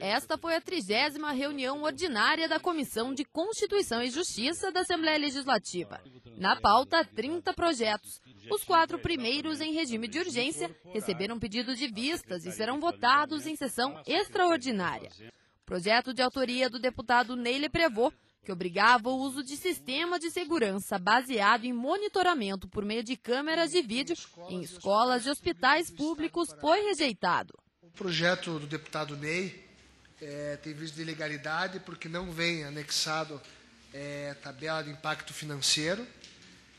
Esta foi a trigésima reunião ordinária da Comissão de Constituição e Justiça da Assembleia Legislativa. Na pauta, 30 projetos. Os quatro primeiros em regime de urgência receberam pedidos de vistas e serão votados em sessão extraordinária. Projeto de autoria do deputado Neile Prevô, que obrigava o uso de sistema de segurança baseado em monitoramento por meio de câmeras de vídeo em escolas e hospitais públicos, foi rejeitado. Projeto do deputado Ney é, tem visto de ilegalidade porque não vem anexado é, tabela de impacto financeiro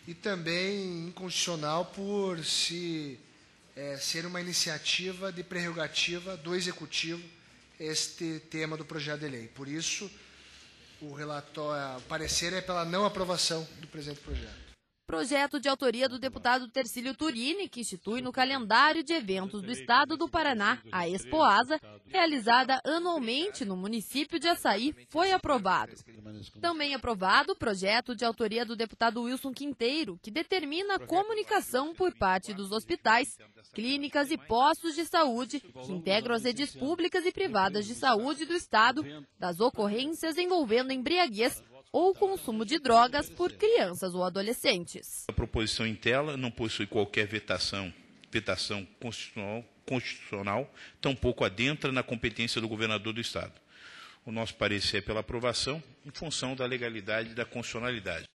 e também inconstitucional por se é, ser uma iniciativa de prerrogativa do Executivo este tema do projeto de lei. Por isso, o relatório, o parecer é pela não aprovação do presente projeto. Projeto de autoria do deputado Tercílio Turini, que institui no calendário de eventos do Estado do Paraná a Expoasa, realizada anualmente no município de Açaí, foi aprovado. Também aprovado o projeto de autoria do deputado Wilson Quinteiro, que determina a comunicação por parte dos hospitais, clínicas e postos de saúde que integram as redes públicas e privadas de saúde do Estado das ocorrências envolvendo embriaguez ou consumo de drogas por crianças ou adolescentes. A proposição em tela não possui qualquer vetação, vetação constitucional, constitucional, tampouco adentra na competência do governador do Estado. O nosso parecer é pela aprovação em função da legalidade e da constitucionalidade.